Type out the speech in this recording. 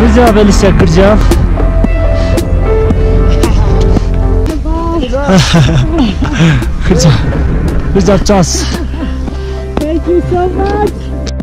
Good job, Alicia. Good job. Good Thank you so much.